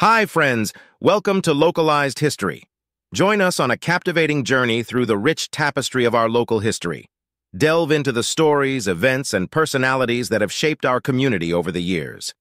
Hi, friends. Welcome to Localized History. Join us on a captivating journey through the rich tapestry of our local history. Delve into the stories, events, and personalities that have shaped our community over the years.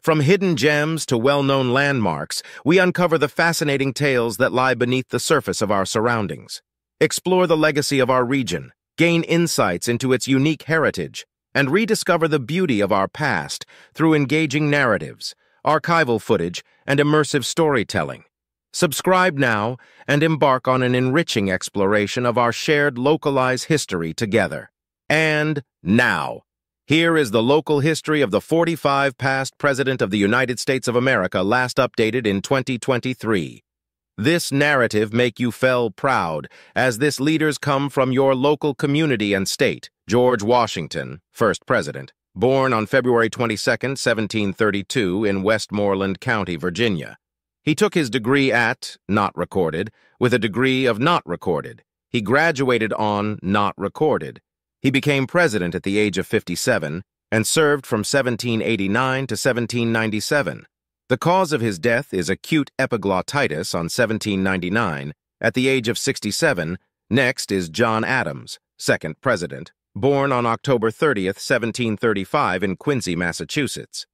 From hidden gems to well-known landmarks, we uncover the fascinating tales that lie beneath the surface of our surroundings. Explore the legacy of our region, gain insights into its unique heritage, and rediscover the beauty of our past through engaging narratives, archival footage, and immersive storytelling. Subscribe now and embark on an enriching exploration of our shared localized history together. And now, here is the local history of the 45 past President of the United States of America last updated in 2023. This narrative make you feel proud, as this leaders come from your local community and state. George Washington, first president, born on February 22, 1732 in Westmoreland County, Virginia. He took his degree at, not recorded, with a degree of not recorded. He graduated on, not recorded. He became president at the age of 57 and served from 1789 to 1797. The cause of his death is acute epiglottitis on 1799. At the age of 67, next is John Adams, second president, born on October 30, 1735 in Quincy, Massachusetts.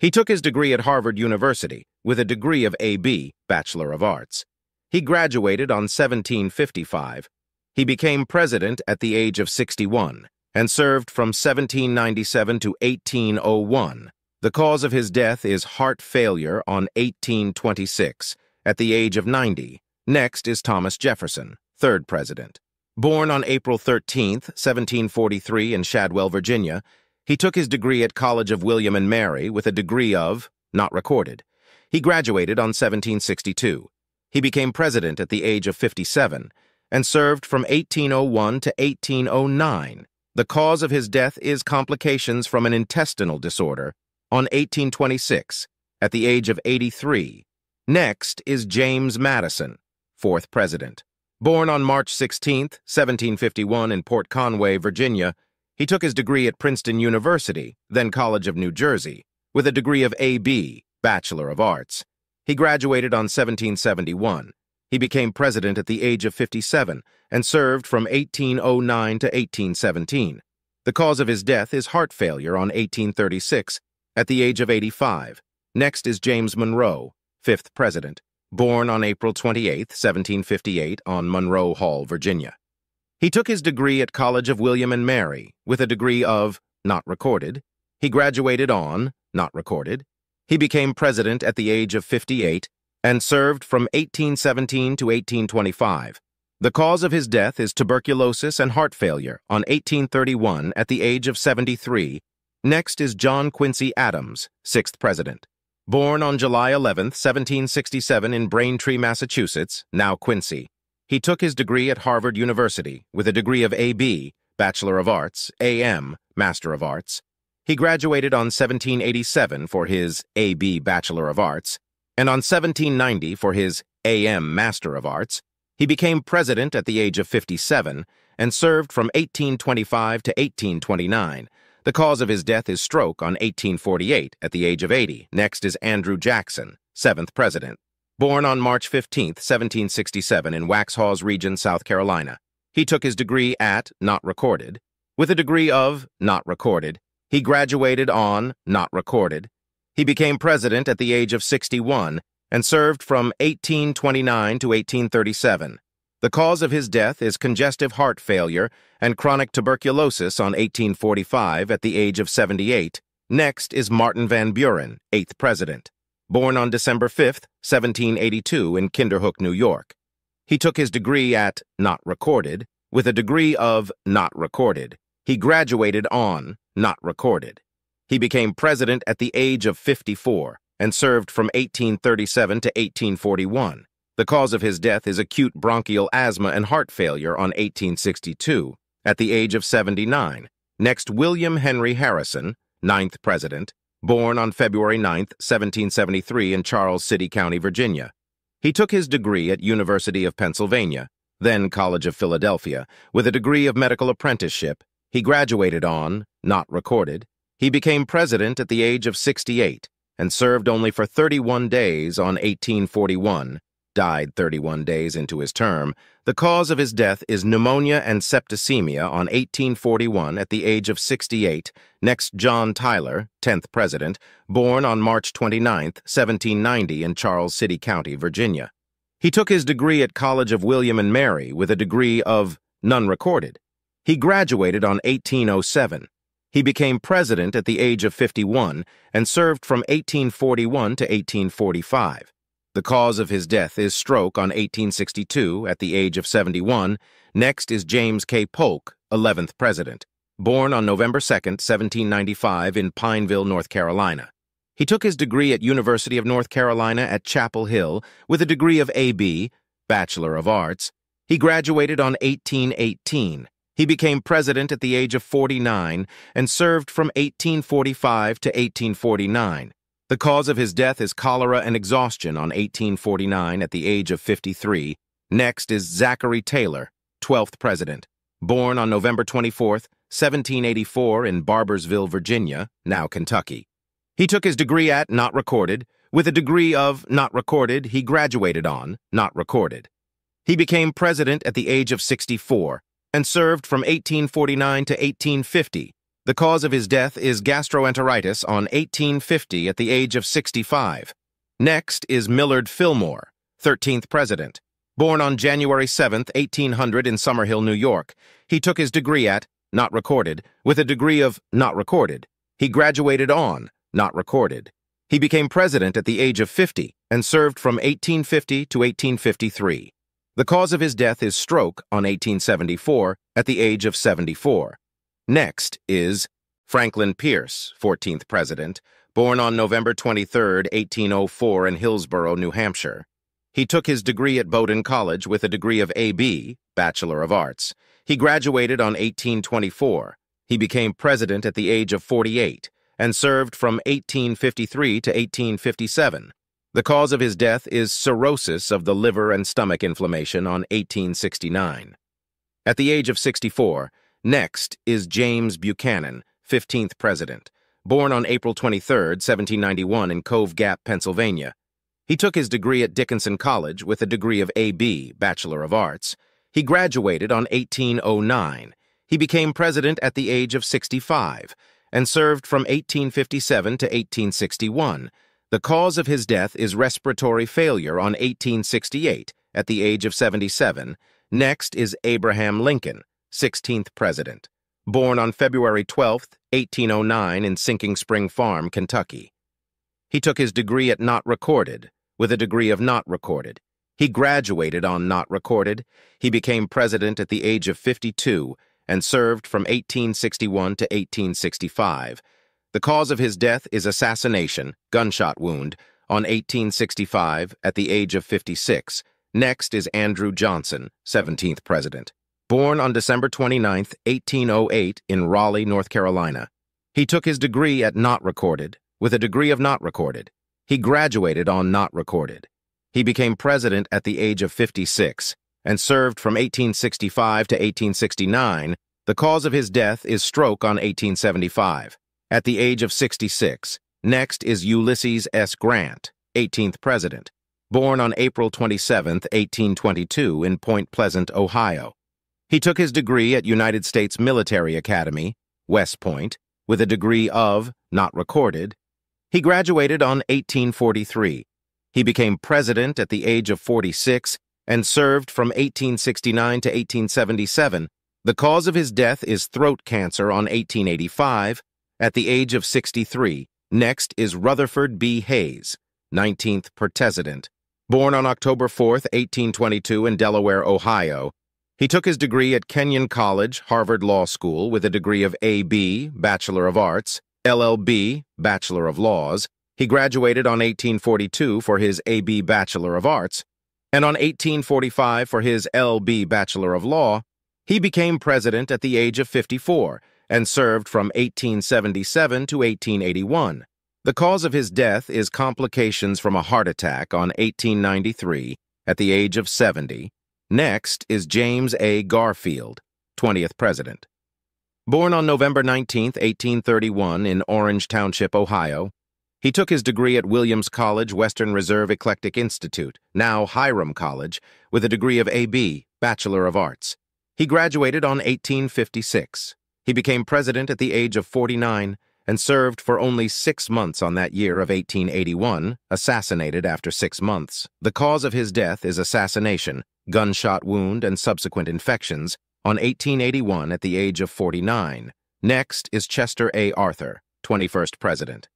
He took his degree at Harvard University with a degree of A.B., Bachelor of Arts. He graduated on 1755. He became president at the age of 61 and served from 1797 to 1801. The cause of his death is heart failure on 1826 at the age of 90. Next is Thomas Jefferson, third president. Born on April 13, 1743 in Shadwell, Virginia, he took his degree at College of William and Mary with a degree of, not recorded. He graduated on 1762. He became president at the age of 57 and served from 1801 to 1809. The cause of his death is complications from an intestinal disorder on 1826 at the age of 83. Next is James Madison, fourth president. Born on March 16, 1751 in Port Conway, Virginia, he took his degree at Princeton University, then College of New Jersey, with a degree of A.B., Bachelor of Arts. He graduated on 1771. He became president at the age of 57 and served from 1809 to 1817. The cause of his death is heart failure on 1836 at the age of 85. Next is James Monroe, fifth president, born on April 28, 1758 on Monroe Hall, Virginia. He took his degree at College of William and Mary with a degree of, not recorded. He graduated on, not recorded. He became president at the age of 58 and served from 1817 to 1825. The cause of his death is tuberculosis and heart failure on 1831 at the age of 73. Next is John Quincy Adams, sixth president. Born on July 11, 1767 in Braintree, Massachusetts, now Quincy. He took his degree at Harvard University with a degree of A.B., Bachelor of Arts, A.M., Master of Arts. He graduated on 1787 for his A.B. Bachelor of Arts, and on 1790 for his A.M. Master of Arts. He became president at the age of 57 and served from 1825 to 1829. The cause of his death is stroke on 1848 at the age of 80. Next is Andrew Jackson, seventh president. Born on March 15, 1767 in Waxhaws Region, South Carolina, he took his degree at, not recorded, with a degree of, not recorded. He graduated on, not recorded. He became president at the age of 61 and served from 1829 to 1837. The cause of his death is congestive heart failure and chronic tuberculosis on 1845 at the age of 78. Next is Martin Van Buren, eighth president born on December 5, 1782 in Kinderhook, New York. He took his degree at Not Recorded with a degree of Not Recorded. He graduated on Not Recorded. He became president at the age of 54 and served from 1837 to 1841. The cause of his death is acute bronchial asthma and heart failure on 1862 at the age of 79. Next, William Henry Harrison, ninth president, born on February 9, 1773 in Charles City County, Virginia. He took his degree at University of Pennsylvania, then College of Philadelphia, with a degree of medical apprenticeship. He graduated on, not recorded. He became president at the age of 68 and served only for 31 days on 1841, died 31 days into his term. The cause of his death is pneumonia and septicemia on 1841 at the age of 68. Next, John Tyler, 10th president, born on March 29, 1790 in Charles City County, Virginia. He took his degree at College of William and Mary with a degree of none recorded. He graduated on 1807. He became president at the age of 51 and served from 1841 to 1845. The cause of his death is stroke on 1862 at the age of 71. Next is James K. Polk, 11th president, born on November 2, 1795 in Pineville, North Carolina. He took his degree at University of North Carolina at Chapel Hill with a degree of A.B., Bachelor of Arts. He graduated on 1818. He became president at the age of 49 and served from 1845 to 1849. The cause of his death is cholera and exhaustion on 1849 at the age of 53. Next is Zachary Taylor, 12th president, born on November 24, 1784 in Barboursville, Virginia, now Kentucky. He took his degree at not recorded. With a degree of not recorded, he graduated on not recorded. He became president at the age of 64 and served from 1849 to 1850 the cause of his death is gastroenteritis on 1850 at the age of 65. Next is Millard Fillmore, 13th President. Born on January 7, 1800 in Summerhill, New York, he took his degree at, not recorded, with a degree of not recorded. He graduated on, not recorded. He became president at the age of 50 and served from 1850 to 1853. The cause of his death is stroke on 1874 at the age of 74. Next is Franklin Pierce, 14th President, born on November 23, 1804 in Hillsborough, New Hampshire. He took his degree at Bowdoin College with a degree of A.B., Bachelor of Arts. He graduated on 1824. He became president at the age of 48 and served from 1853 to 1857. The cause of his death is cirrhosis of the liver and stomach inflammation on 1869. At the age of 64, Next is James Buchanan, 15th President, born on April 23, 1791 in Cove Gap, Pennsylvania. He took his degree at Dickinson College with a degree of A.B., Bachelor of Arts. He graduated on 1809. He became president at the age of 65 and served from 1857 to 1861. The cause of his death is respiratory failure on 1868 at the age of 77. Next is Abraham Lincoln, 16th President, born on February 12, 1809 in Sinking Spring Farm, Kentucky. He took his degree at Not Recorded, with a degree of Not Recorded. He graduated on Not Recorded. He became president at the age of 52 and served from 1861 to 1865. The cause of his death is assassination, gunshot wound, on 1865 at the age of 56. Next is Andrew Johnson, 17th President born on December 29, 1808, in Raleigh, North Carolina. He took his degree at Not Recorded, with a degree of Not Recorded. He graduated on Not Recorded. He became president at the age of 56 and served from 1865 to 1869. The cause of his death is stroke on 1875, at the age of 66. Next is Ulysses S. Grant, 18th president, born on April 27, 1822, in Point Pleasant, Ohio. He took his degree at United States Military Academy, West Point, with a degree of, not recorded. He graduated on 1843. He became president at the age of 46 and served from 1869 to 1877. The cause of his death is throat cancer on 1885 at the age of 63. Next is Rutherford B. Hayes, 19th President, born on October 4, 1822 in Delaware, Ohio, he took his degree at Kenyon College, Harvard Law School, with a degree of A.B., Bachelor of Arts, LLB, Bachelor of Laws. He graduated on 1842 for his A.B. Bachelor of Arts, and on 1845 for his L.B. Bachelor of Law. He became president at the age of 54 and served from 1877 to 1881. The cause of his death is complications from a heart attack on 1893 at the age of 70 Next is James A. Garfield, 20th President. Born on November 19, 1831 in Orange Township, Ohio, He took his degree at Williams College, Western Reserve Eclectic Institute, now Hiram College, with a degree of A.B., Bachelor of Arts. He graduated on 1856. He became president at the age of 49 and served for only six months on that year of 1881, assassinated after six months. The cause of his death is assassination, gunshot wound, and subsequent infections on 1881 at the age of 49. Next is Chester A. Arthur, 21st President.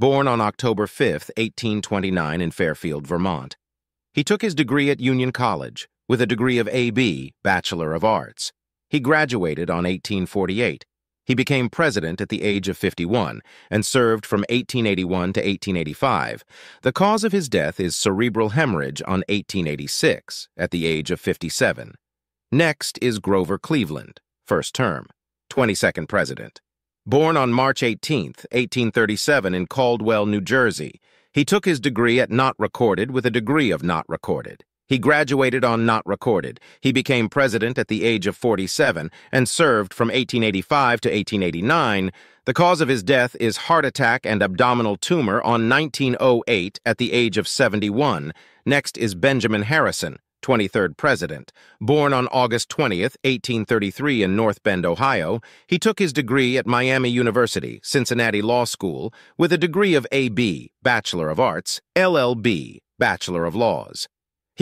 Born on October 5, 1829 in Fairfield, Vermont. He took his degree at Union College, with a degree of A.B., Bachelor of Arts. He graduated on 1848. He became president at the age of 51 and served from 1881 to 1885. The cause of his death is cerebral hemorrhage on 1886 at the age of 57. Next is Grover Cleveland, first term, 22nd president. Born on March 18, 1837 in Caldwell, New Jersey, he took his degree at Not Recorded with a degree of Not Recorded. He graduated on Not Recorded. He became president at the age of 47 and served from 1885 to 1889. The cause of his death is heart attack and abdominal tumor on 1908 at the age of 71. Next is Benjamin Harrison, 23rd president. Born on August 20th, 1833 in North Bend, Ohio, he took his degree at Miami University, Cincinnati Law School, with a degree of A.B., Bachelor of Arts, LL.B., Bachelor of Laws.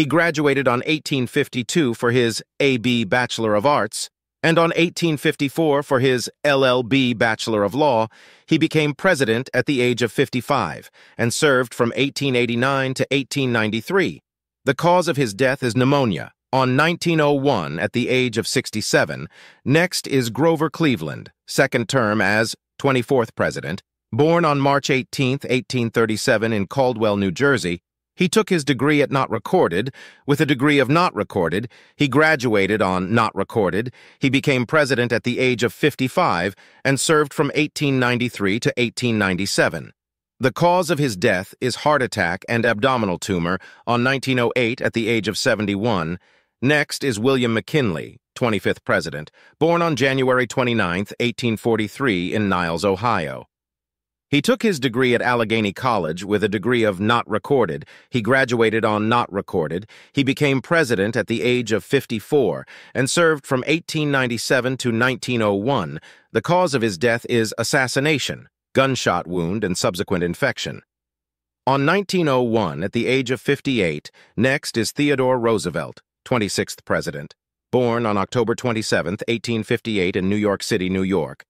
He graduated on 1852 for his A.B. Bachelor of Arts, and on 1854 for his LL.B. Bachelor of Law, he became president at the age of 55 and served from 1889 to 1893. The cause of his death is pneumonia on 1901 at the age of 67. Next is Grover Cleveland, second term as 24th president. Born on March 18, 1837 in Caldwell, New Jersey, he took his degree at Not Recorded. With a degree of Not Recorded, he graduated on Not Recorded. He became president at the age of 55 and served from 1893 to 1897. The cause of his death is heart attack and abdominal tumor on 1908 at the age of 71. Next is William McKinley, 25th president, born on January 29, 1843 in Niles, Ohio. He took his degree at Allegheny College with a degree of not recorded. He graduated on not recorded. He became president at the age of 54 and served from 1897 to 1901. The cause of his death is assassination, gunshot wound, and subsequent infection. On 1901, at the age of 58, next is Theodore Roosevelt, 26th president. Born on October 27, 1858 in New York City, New York.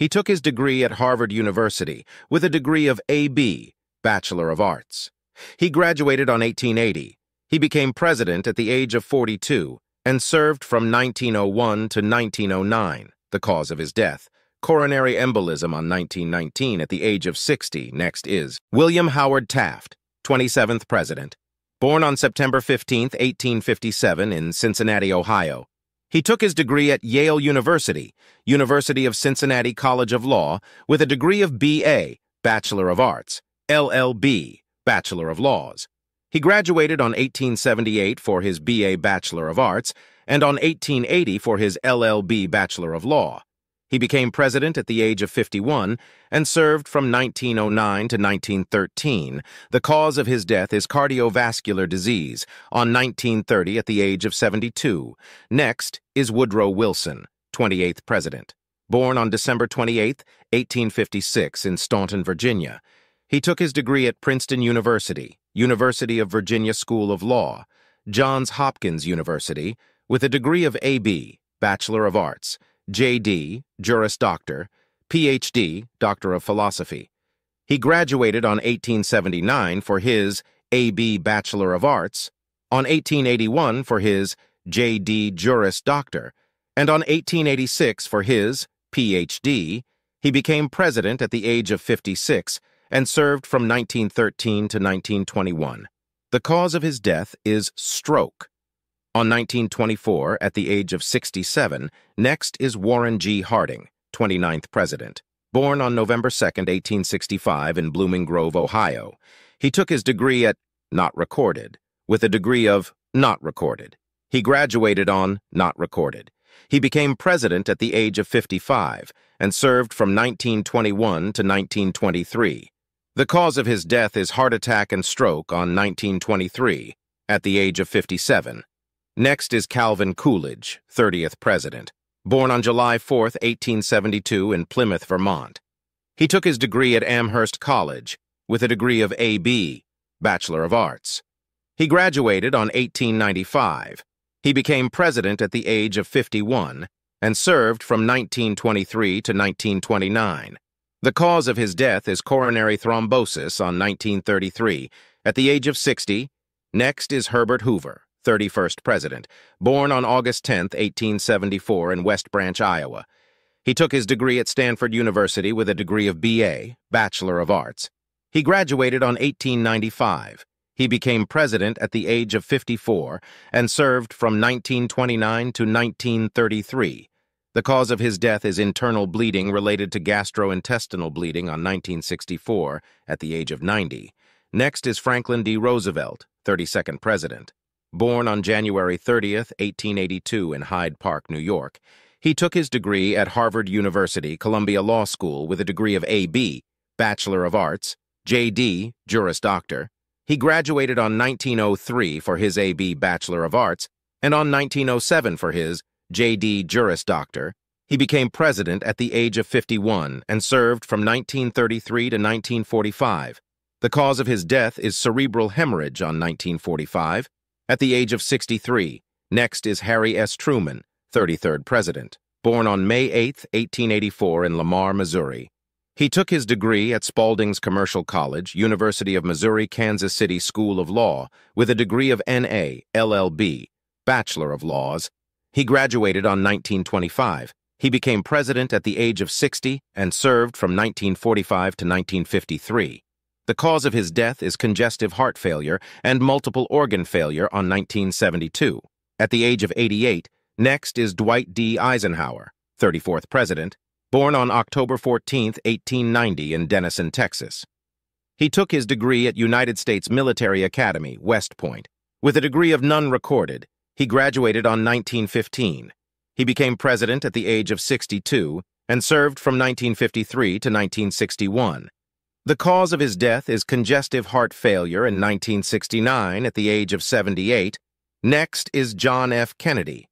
He took his degree at Harvard University with a degree of A.B., Bachelor of Arts. He graduated on 1880. He became president at the age of 42 and served from 1901 to 1909, the cause of his death. Coronary embolism on 1919 at the age of 60. Next is William Howard Taft, 27th president. Born on September 15, 1857 in Cincinnati, Ohio. He took his degree at Yale University, University of Cincinnati College of Law, with a degree of B.A., Bachelor of Arts, LL.B., Bachelor of Laws. He graduated on 1878 for his B.A. Bachelor of Arts and on 1880 for his LL.B. Bachelor of Law. He became president at the age of 51 and served from 1909 to 1913. The cause of his death is cardiovascular disease on 1930 at the age of 72. Next is Woodrow Wilson, 28th president. Born on December 28, 1856 in Staunton, Virginia. He took his degree at Princeton University, University of Virginia School of Law, Johns Hopkins University, with a degree of A.B., Bachelor of Arts, J.D., Juris Doctor, Ph.D., Doctor of Philosophy. He graduated on 1879 for his A.B. Bachelor of Arts, on 1881 for his J.D. Juris Doctor, and on 1886 for his Ph.D. He became president at the age of 56 and served from 1913 to 1921. The cause of his death is stroke. On 1924, at the age of 67, next is Warren G. Harding, 29th President. Born on November 2, 1865 in Blooming Grove, Ohio. He took his degree at Not Recorded, with a degree of Not Recorded. He graduated on Not Recorded. He became president at the age of 55 and served from 1921 to 1923. The cause of his death is heart attack and stroke on 1923, at the age of 57. Next is Calvin Coolidge, 30th President, born on July 4, 1872 in Plymouth, Vermont. He took his degree at Amherst College, with a degree of A.B., Bachelor of Arts. He graduated on 1895. He became president at the age of 51 and served from 1923 to 1929. The cause of his death is coronary thrombosis on 1933 at the age of 60. Next is Herbert Hoover, 31st President, born on August 10, 1874 in West Branch, Iowa. He took his degree at Stanford University with a degree of B.A., Bachelor of Arts. He graduated on 1895. He became president at the age of 54 and served from 1929 to 1933. The cause of his death is internal bleeding related to gastrointestinal bleeding on 1964 at the age of 90. Next is Franklin D. Roosevelt, 32nd President. Born on January 30, 1882 in Hyde Park, New York, he took his degree at Harvard University, Columbia Law School with a degree of A.B., Bachelor of Arts, J.D., Juris Doctor. He graduated on 1903 for his A.B. Bachelor of Arts and on 1907 for his J.D. Juris Doctor, he became president at the age of 51 and served from 1933 to 1945. The cause of his death is cerebral hemorrhage on 1945 at the age of 63. Next is Harry S. Truman, 33rd president, born on May 8, 1884 in Lamar, Missouri. He took his degree at Spalding's Commercial College, University of Missouri Kansas City School of Law, with a degree of N.A., LLB, Bachelor of Laws, he graduated on 1925. He became president at the age of 60 and served from 1945 to 1953. The cause of his death is congestive heart failure and multiple organ failure on 1972. At the age of 88, next is Dwight D. Eisenhower, 34th president, born on October 14, 1890 in Denison, Texas. He took his degree at United States Military Academy, West Point, with a degree of none recorded he graduated on 1915. He became president at the age of 62 and served from 1953 to 1961. The cause of his death is congestive heart failure in 1969 at the age of 78. Next is John F. Kennedy,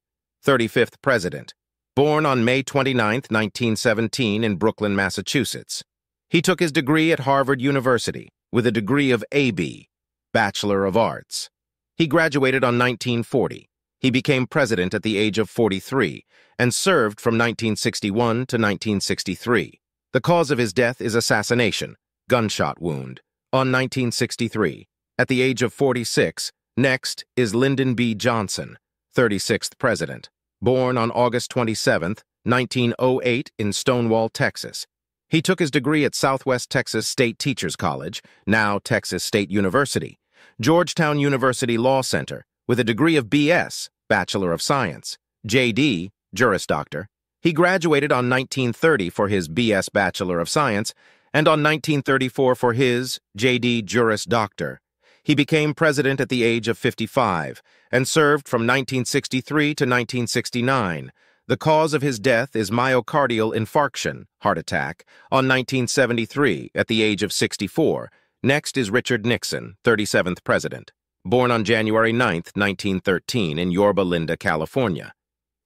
35th president, born on May 29, 1917 in Brooklyn, Massachusetts. He took his degree at Harvard University with a degree of A.B., Bachelor of Arts. He graduated on 1940. He became president at the age of 43 and served from 1961 to 1963. The cause of his death is assassination, gunshot wound, on 1963. At the age of 46, next is Lyndon B. Johnson, 36th president, born on August 27, 1908 in Stonewall, Texas. He took his degree at Southwest Texas State Teachers College, now Texas State University, Georgetown University Law Center, with a degree of B.S., Bachelor of Science, J.D., Juris Doctor. He graduated on 1930 for his B.S. Bachelor of Science and on 1934 for his J.D. Juris Doctor. He became president at the age of 55 and served from 1963 to 1969. The cause of his death is myocardial infarction, heart attack, on 1973 at the age of 64. Next is Richard Nixon, 37th president born on January 9, 1913, in Yorba Linda, California.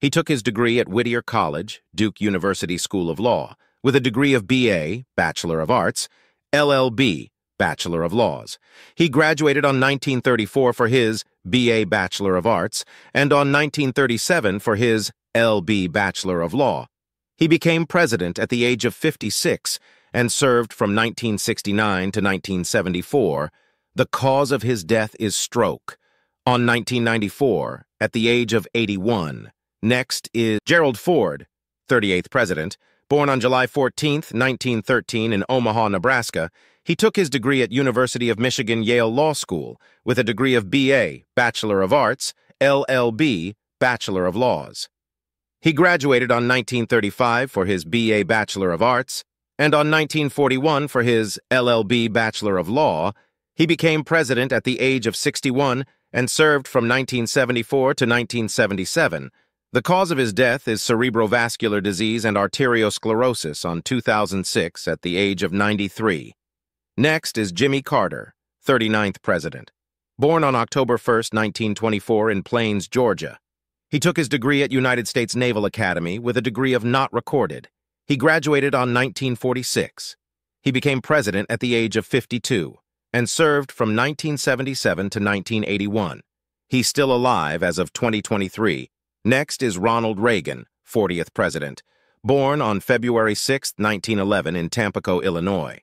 He took his degree at Whittier College, Duke University School of Law, with a degree of B.A., Bachelor of Arts, LLB, Bachelor of Laws. He graduated on 1934 for his B.A. Bachelor of Arts and on 1937 for his L.B. Bachelor of Law. He became president at the age of 56 and served from 1969 to 1974 the cause of his death is stroke. On 1994, at the age of 81. Next is Gerald Ford, 38th President. Born on July 14, 1913 in Omaha, Nebraska, he took his degree at University of Michigan Yale Law School with a degree of B.A., Bachelor of Arts, LLB, Bachelor of Laws. He graduated on 1935 for his B.A. Bachelor of Arts and on 1941 for his LLB Bachelor of Law he became president at the age of 61 and served from 1974 to 1977. The cause of his death is cerebrovascular disease and arteriosclerosis on 2006 at the age of 93. Next is Jimmy Carter, 39th President. Born on October 1, 1924 in Plains, Georgia. He took his degree at United States Naval Academy with a degree of not recorded. He graduated on 1946. He became president at the age of 52 and served from 1977 to 1981. He's still alive as of 2023. Next is Ronald Reagan, 40th president, born on February 6, 1911 in Tampico, Illinois.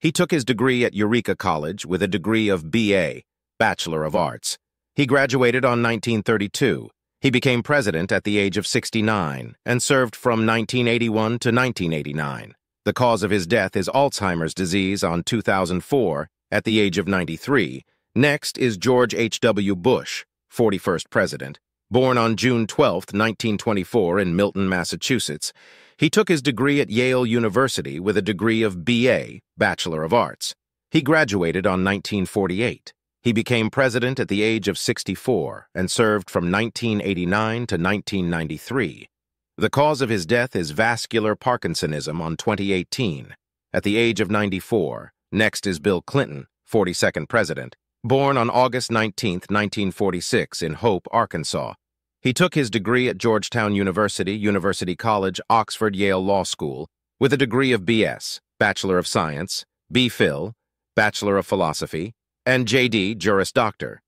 He took his degree at Eureka College with a degree of B.A., Bachelor of Arts. He graduated on 1932. He became president at the age of 69 and served from 1981 to 1989. The cause of his death is Alzheimer's disease on 2004 at the age of 93. Next is George H.W. Bush, 41st president. Born on June 12, 1924 in Milton, Massachusetts, he took his degree at Yale University with a degree of B.A., Bachelor of Arts. He graduated on 1948. He became president at the age of 64 and served from 1989 to 1993. The cause of his death is vascular Parkinsonism on 2018. At the age of 94, next is Bill Clinton, 42nd president, born on August 19, 1946 in Hope, Arkansas. He took his degree at Georgetown University, University College, Oxford, Yale Law School, with a degree of B.S., Bachelor of Science, B.Phil, Bachelor of Philosophy, and J.D. Juris Doctor.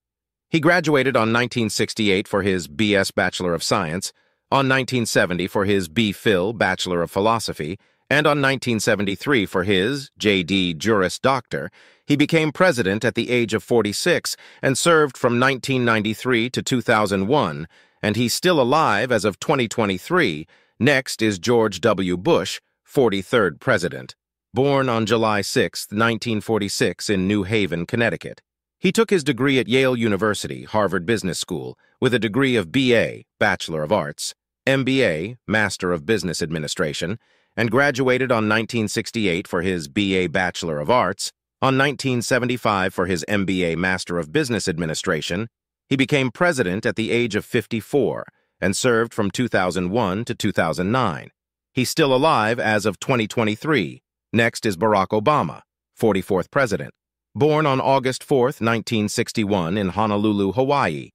He graduated on 1968 for his B.S. Bachelor of Science, on 1970 for his B.Phil Bachelor of Philosophy, and on 1973 for his J.D. Juris Doctor, he became president at the age of 46 and served from 1993 to 2001 and he's still alive as of 2023. Next is George W. Bush, 43rd President, born on July 6, 1946 in New Haven, Connecticut. He took his degree at Yale University, Harvard Business School, with a degree of B.A., Bachelor of Arts, MBA, Master of Business Administration, and graduated on 1968 for his B.A. Bachelor of Arts, on 1975 for his MBA Master of Business Administration, he became president at the age of 54 and served from 2001 to 2009. He's still alive as of 2023. Next is Barack Obama, 44th president, born on August 4, 1961 in Honolulu, Hawaii.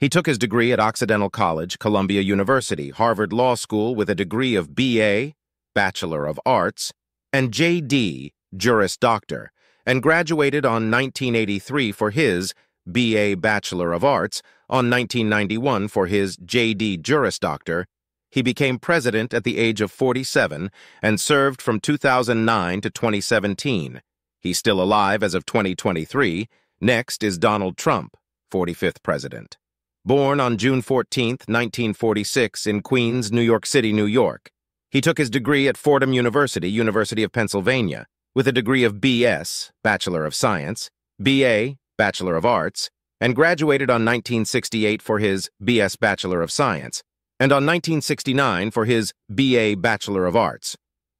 He took his degree at Occidental College, Columbia University, Harvard Law School with a degree of B.A., Bachelor of Arts, and J.D., Juris Doctor, and graduated on 1983 for his B.A. Bachelor of Arts, on 1991 for his J.D. Juris Doctor, he became president at the age of 47 and served from 2009 to 2017. He's still alive as of 2023. Next is Donald Trump, 45th president. Born on June 14, 1946 in Queens, New York City, New York. He took his degree at Fordham University, University of Pennsylvania, with a degree of B.S., Bachelor of Science, B.A., Bachelor of Arts, and graduated on 1968 for his B.S. Bachelor of Science, and on 1969 for his B.A. Bachelor of Arts.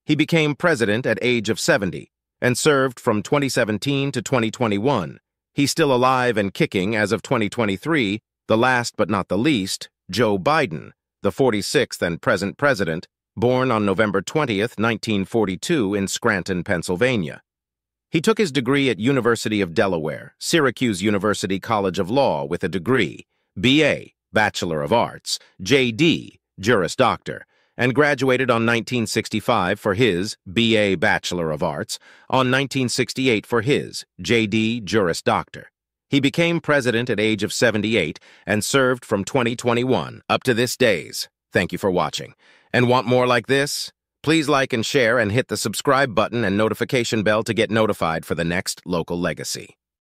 He became president at age of 70 and served from 2017 to 2021. He's still alive and kicking as of 2023, the last but not the least, Joe Biden, the 46th and present president, born on November 20th, 1942 in Scranton, Pennsylvania. He took his degree at University of Delaware, Syracuse University College of Law with a degree, B.A., Bachelor of Arts, J.D., Juris Doctor, and graduated on 1965 for his B.A. Bachelor of Arts, on 1968 for his J.D. Juris Doctor. He became president at age of 78 and served from 2021 up to this days. Thank you for watching. And want more like this? Please like and share and hit the subscribe button and notification bell to get notified for the next Local Legacy.